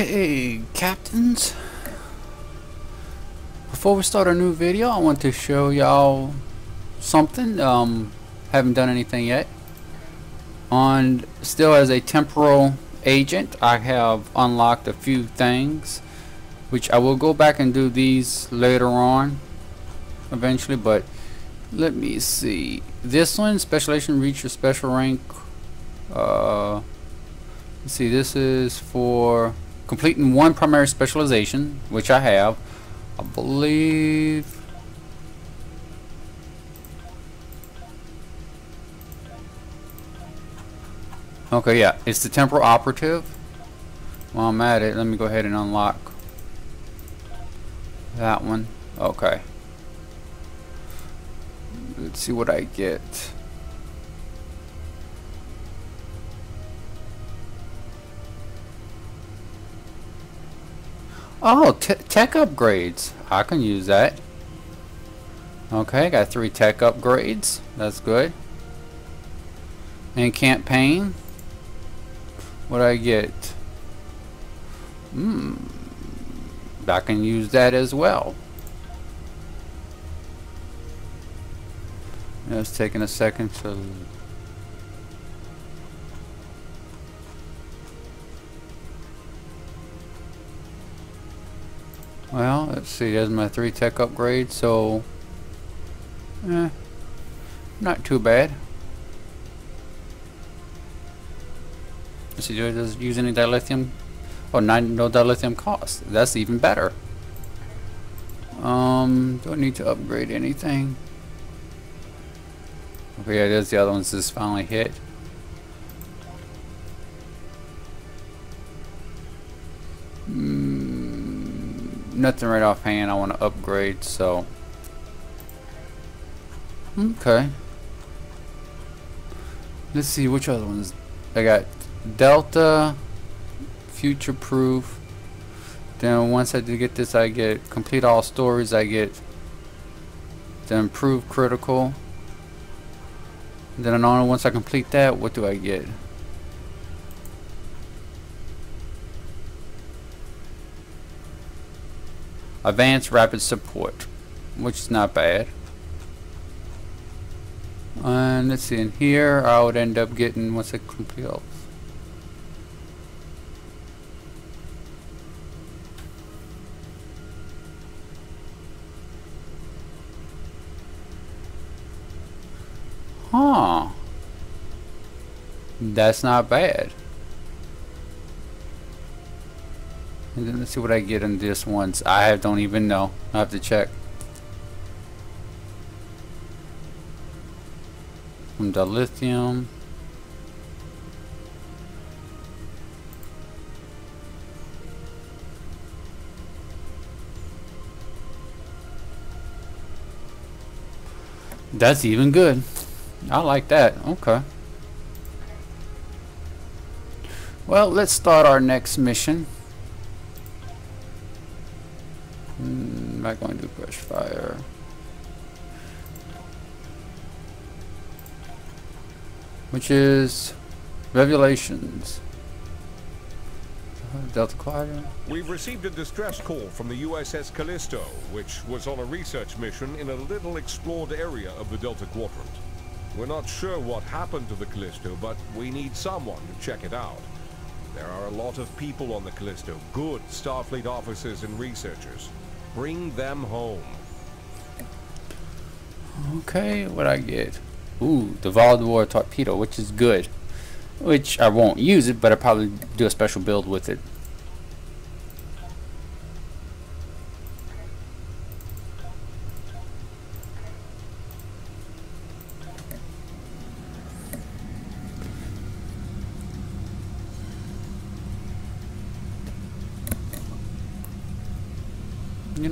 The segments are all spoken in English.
Okay, captains. Before we start our new video, I want to show y'all something. Um, haven't done anything yet. On still as a temporal agent, I have unlocked a few things, which I will go back and do these later on, eventually. But let me see. This one, specialization, reach your special rank. Uh, see. This is for completing one primary specialization, which I have. I believe. Okay, yeah, it's the temporal operative. While I'm at it, let me go ahead and unlock that one. Okay. Let's see what I get. Oh, tech upgrades. I can use that. Okay, got three tech upgrades. That's good. And campaign. What I get? Hmm. I can use that as well. It's taking a second to Well, let's see, there's my three tech upgrades, so eh, not too bad. Let's see, do does it use any dilithium? Oh, nine, no dilithium cost. That's even better. Um, don't need to upgrade anything? Okay, yeah, there's the other ones just finally hit. Nothing right offhand I want to upgrade, so. Okay. Let's see, which other ones? I got Delta, Future Proof. Then once I do get this, I get Complete All Stories, I get the Improved Critical. Then know once I complete that, what do I get? Advanced rapid support which is not bad and let's see in here I would end up getting what's it complete Huh. That's not bad. Let's see what I get in this once. I don't even know. I have to check. From the lithium. That's even good. I like that. Okay. Well, let's start our next mission. Am I going to push fire? Which is Revelations. Uh, Delta Quadrant. We've received a distress call from the USS Callisto, which was on a research mission in a little explored area of the Delta Quadrant. We're not sure what happened to the Callisto, but we need someone to check it out. There are a lot of people on the Callisto, good Starfleet officers and researchers. Bring them home. Okay, what I get? Ooh, the Volador torpedo, which is good. Which I won't use it, but I'll probably do a special build with it.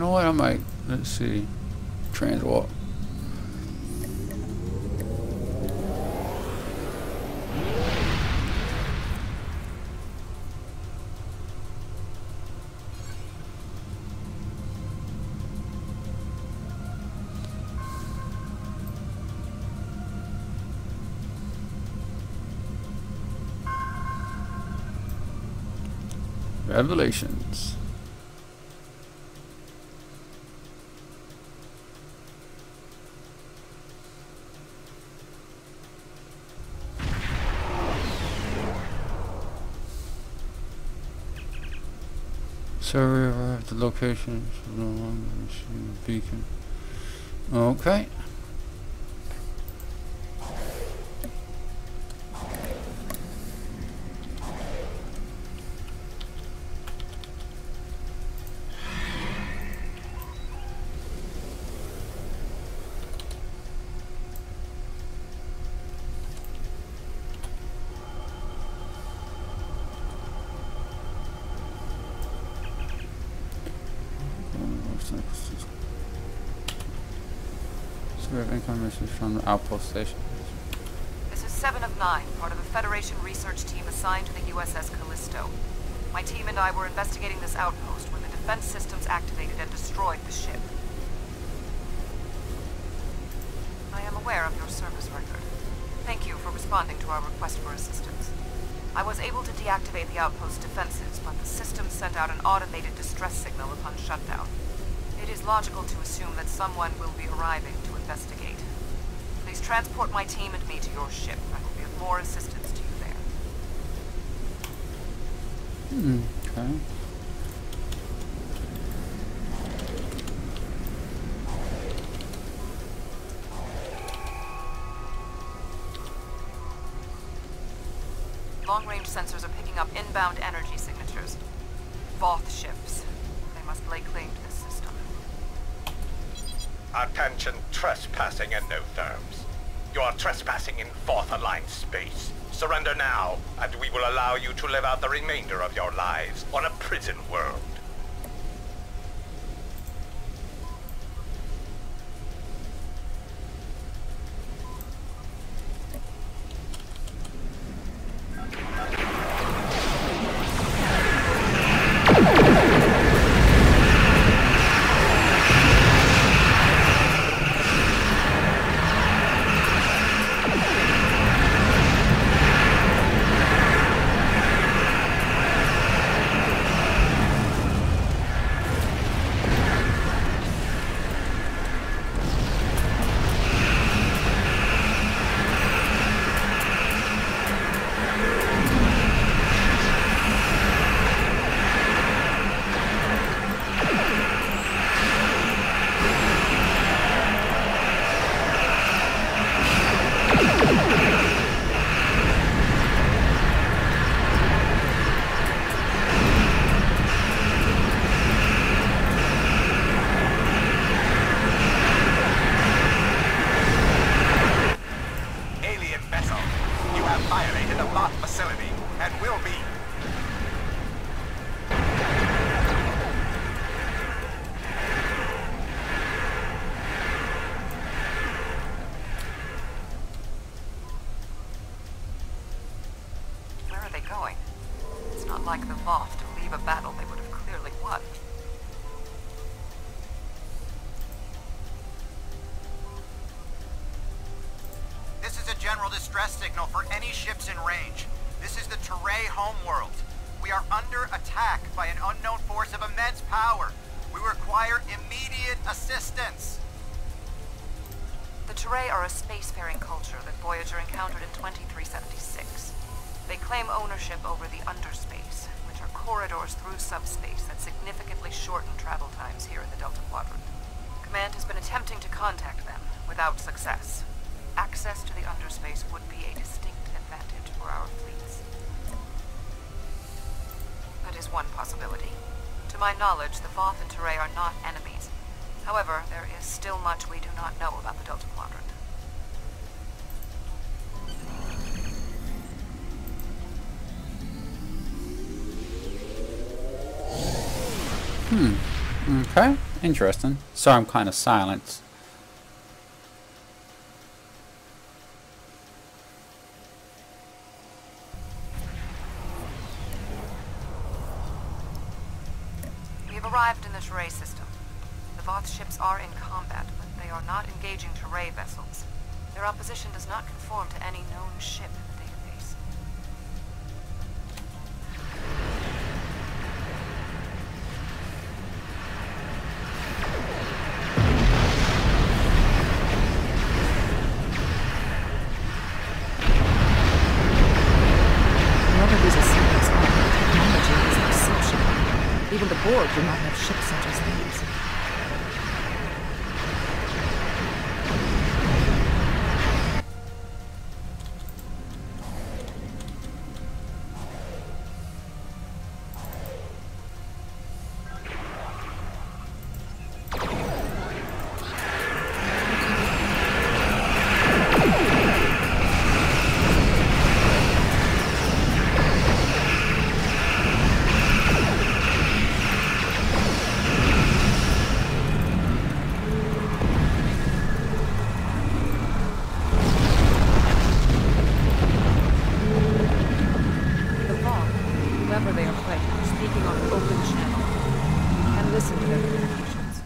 know what? I might. Let's see. Transwarp. Revelations. Survey arrived the location. so No longer beacon. Okay. Outpost station. This is Seven of Nine, part of a Federation research team assigned to the USS Callisto. My team and I were investigating this outpost when the defense systems activated and destroyed the ship. I am aware of your service record. Thank you for responding to our request for assistance. I was able to deactivate the outpost's defenses, but the system sent out an automated distress signal upon shutdown. It is logical to assume that someone will be arriving to investigate. Please transport my team and me to your ship. I will be of more assistance to you there. Hmm, okay. Long-range sensors are picking up inbound energy signatures. Voth ships. They must lay claim to this system. Attention trespassing in no are trespassing in Voth Aligned space. Surrender now, and we will allow you to live out the remainder of your lives on a prison world. Ships in range. This is the Turei homeworld. We are under attack by an unknown force of immense power. We require immediate assistance. The Turei are a spacefaring culture that Voyager encountered in 2376. They claim ownership over the underspace, which are corridors through subspace that significantly shorten travel times here in the Delta Quadrant. Command has been attempting to contact them, without success. Access to the underspace would be a distinct advantage for our fleets. That is one possibility. To my knowledge, the Voth and Turei are not enemies. However, there is still much we do not know about the Delta Quadrant. Hmm. Okay. Interesting. Sorry I'm kind of silent. Whoever they are fighting, are speaking on an open channel. You can listen to their communications.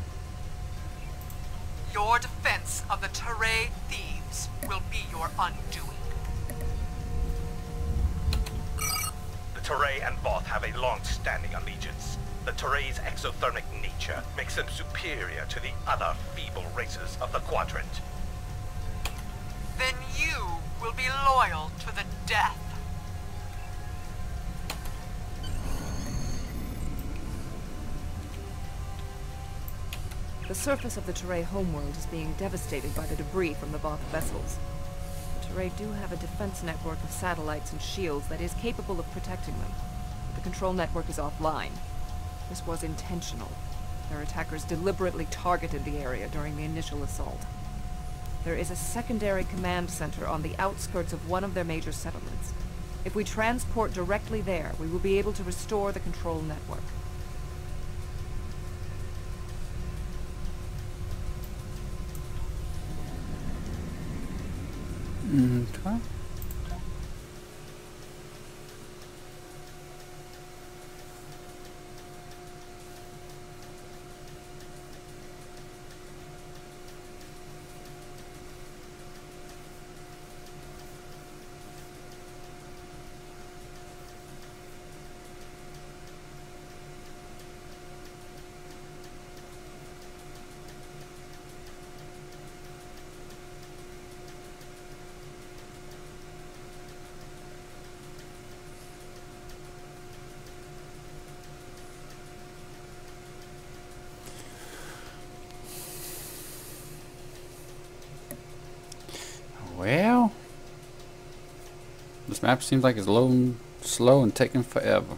Your defense of the Turei thieves will be your undoing. The Turei and Voth have a long-standing allegiance. The Turei's exothermic nature makes them superior to the other feeble races of the Quadrant. The surface of the Turei homeworld is being devastated by the debris from the Voth vessels. The Turei do have a defense network of satellites and shields that is capable of protecting them. But the control network is offline. This was intentional. Their attackers deliberately targeted the area during the initial assault. There is a secondary command center on the outskirts of one of their major settlements. If we transport directly there, we will be able to restore the control network. Okay. Well, this map seems like it's loading slow and taking forever.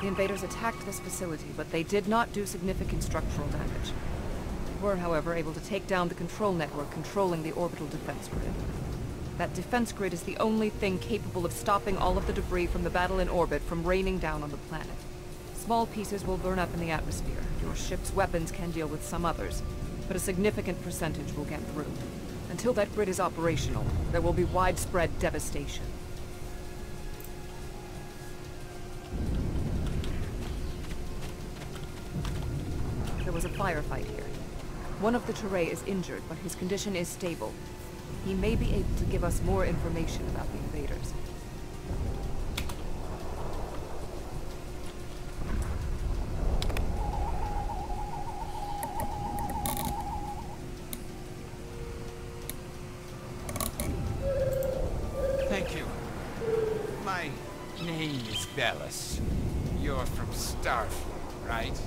The invaders attacked this facility, but they did not do significant structural damage. They were, however, able to take down the control network controlling the orbital defense grid. That defense grid is the only thing capable of stopping all of the debris from the battle in orbit from raining down on the planet. Small pieces will burn up in the atmosphere. Your ship's weapons can deal with some others, but a significant percentage will get through. Until that grid is operational, there will be widespread devastation. There was a firefight here. One of the Turei is injured, but his condition is stable. He may be able to give us more information about the invaders. Thank you. My name is Bellis. You're from Starfleet, right?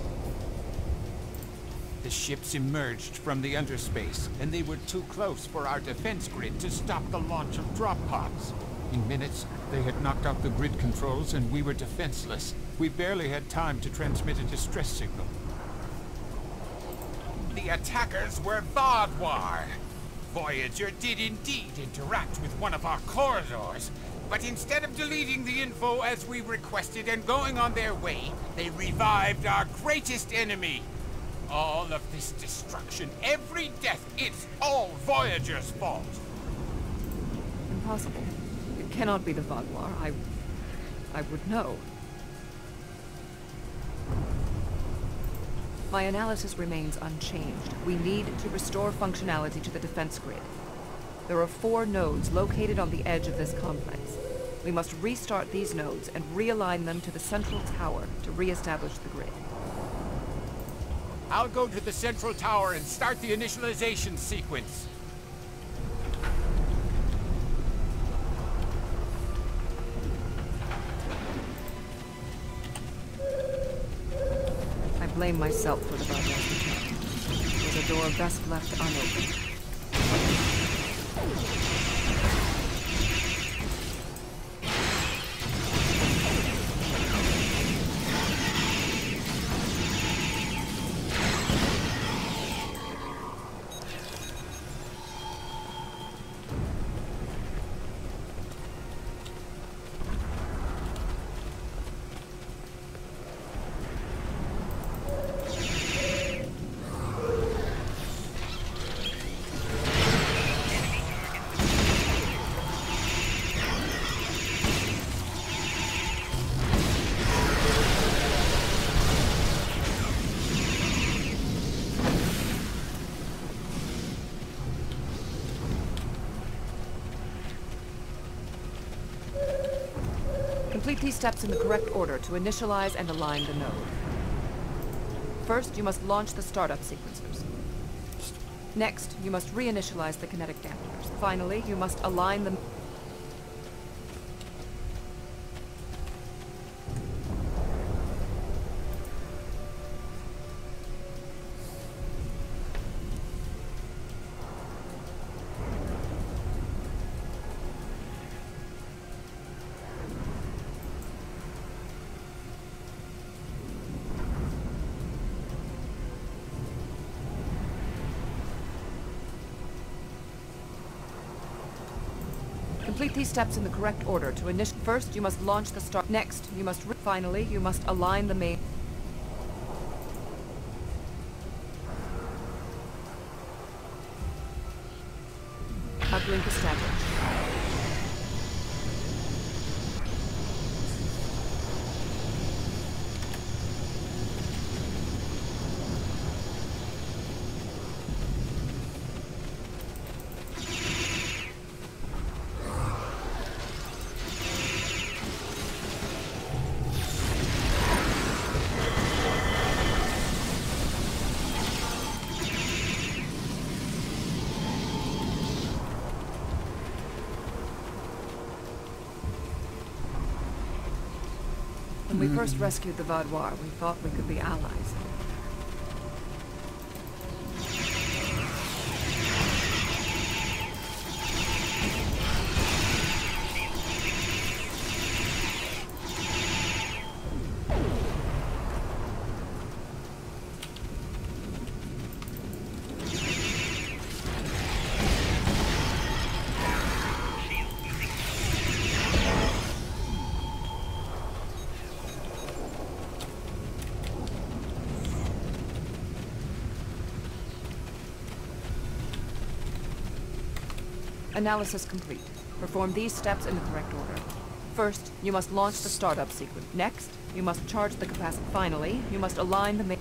The ships emerged from the underspace, and they were too close for our defense grid to stop the launch of drop pods. In minutes, they had knocked out the grid controls, and we were defenseless. We barely had time to transmit a distress signal. The attackers were Vaadwaur. Voyager did indeed interact with one of our corridors, but instead of deleting the info as we requested and going on their way, they revived our greatest enemy. All of this destruction, every death, it's all Voyager's fault. Impossible. It cannot be the Vaadwaur. I... I would know. My analysis remains unchanged. We need to restore functionality to the defense grid. There are four nodes located on the edge of this complex. We must restart these nodes and realign them to the central tower to re-establish the grid. I'll go to the central tower and start the initialization sequence. I blame myself for the. It a door best left unopened. These steps in the correct order to initialize and align the node. First, you must launch the startup sequencers. Next, you must reinitialize the kinetic dampeners. Finally, you must align the... Complete these steps in the correct order to initial. First, you must launch the star. Next, you must. Finally, you must align the main. First rescued the Vaadwaur, we thought we could be allies. Analysis complete. Perform these steps in the correct order. First, you must launch the startup sequence. Next, you must charge the capacity. Finally, you must align the main...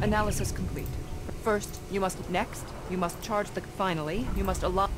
Analysis complete. First, you must... Next, you must charge the... Finally, you must align...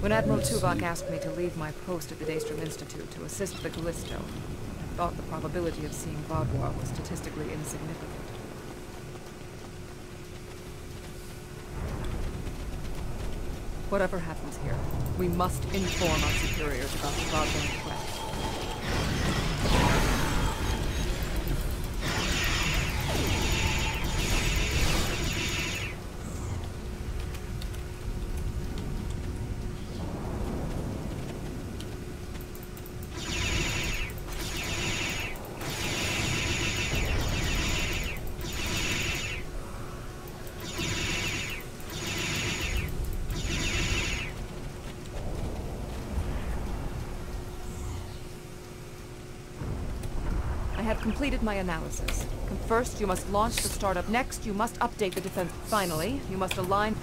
When Admiral Tuvok asked me to leave my post at the Daystrom Institute to assist the Callisto, I thought the probability of seeing Vaadwaur was statistically insignificant. Whatever happens here, we must inform our superiors about the Vaadwaur my analysis. First, you must launch the startup. Next, you must update the defense. Finally, you must align...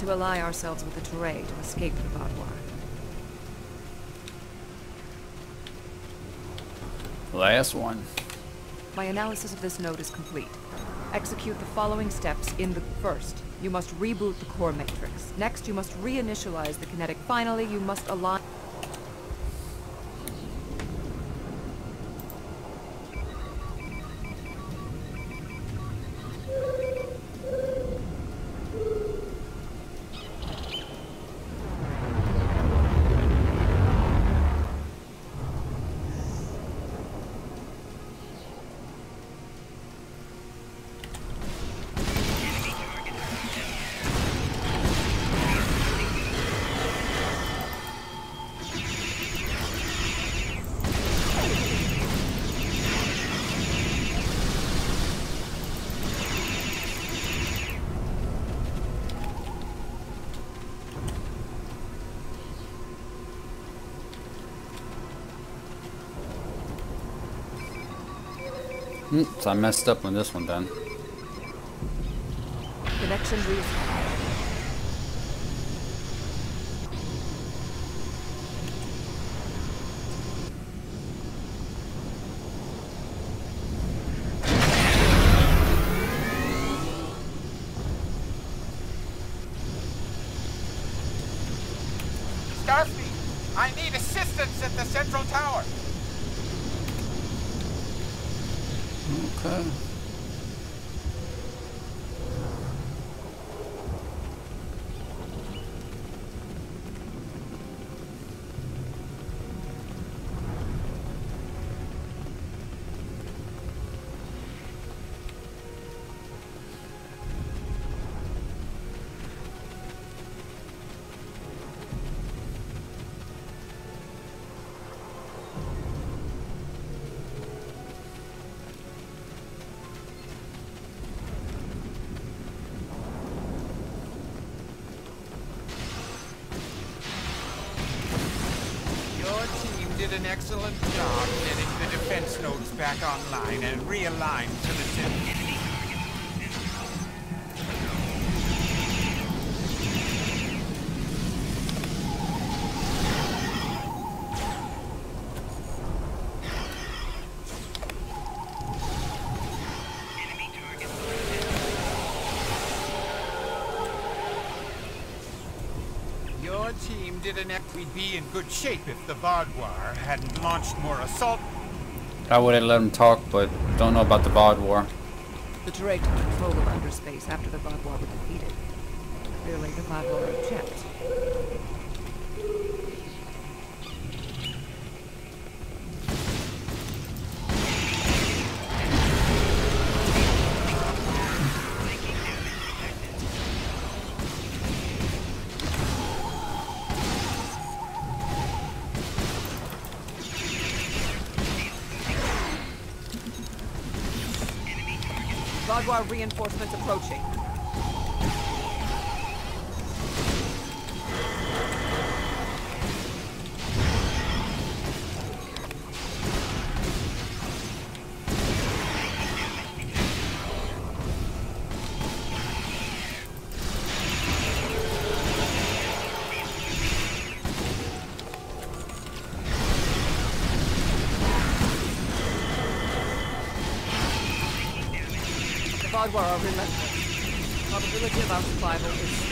to ally ourselves with the Turei to escape the Vaadwaur. Last one. My analysis of this node is complete. Execute the following steps in the first. You must reboot the core matrix. Next, you must reinitialize the kinetic. Finally, you must align... So I messed up on this one then. Connection reestablished. Starfleet, I need assistance at the central tower. Okay. Our did an act. We'd be in good shape if the Vaadwaur hadn't launched more assault. I would have let him talk, but don't know about the Vaadwaur. The Turei took control of underspace after the Vaadwaur were defeated. Clearly, the Vaadwaur object. Vaadwaur reinforcements approaching. The Vaadwaur are relentless. Probability of our survival is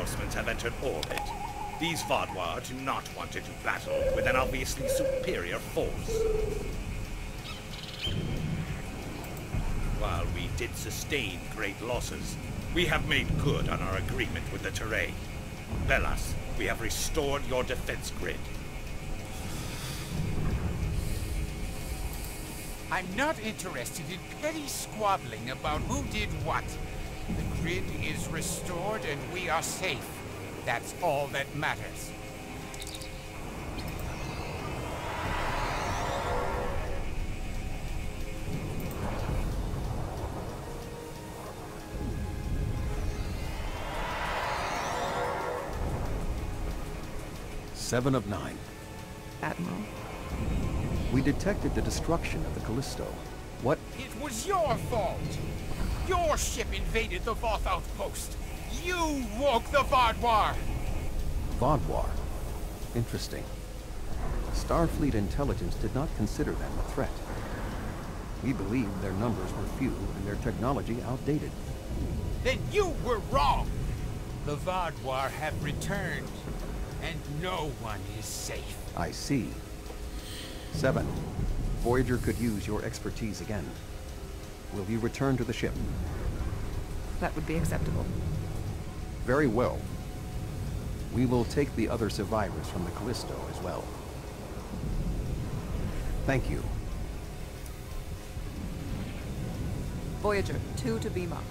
reinforcements have entered orbit. These Vaadwaur do not want to do battle with an obviously superior force. While we did sustain great losses, we have made good on our agreement with the Turei. Belas, we have restored your defense grid. I'm not interested in petty squabbling about who did what. The grid is restored and we are safe. That's all that matters. Seven of nine. Admiral. We detected the destruction of the Callisto. What? It was your fault. Your ship invaded the Voth outpost. You woke the Vaadwaur. Vaadwaur. Interesting. Starfleet intelligence did not consider them a threat. We believed their numbers were few and their technology outdated. Then you were wrong. The Vaadwaur have returned, and no one is safe. I see. Seven. Voyager could use your expertise again. Will you return to the ship? That would be acceptable. Very well. We will take the other survivors from the Callisto as well. Thank you. Voyager, 2 to beam up.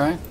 Okay.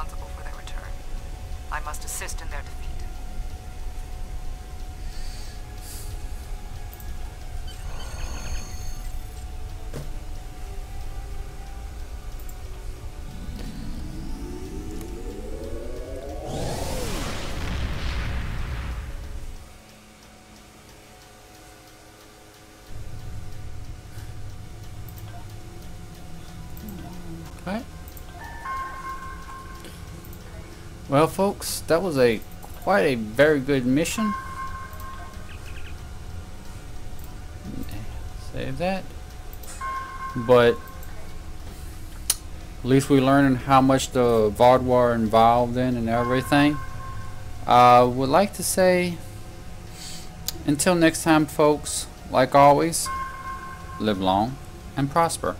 Responsible for their return. I must assist in their defeat. Well, folks, that was a quite a very good mission. Save that. But at least we learned how much the Vaadwaur are involved in and everything. I would like to say, until next time, folks, like always, live long and prosper.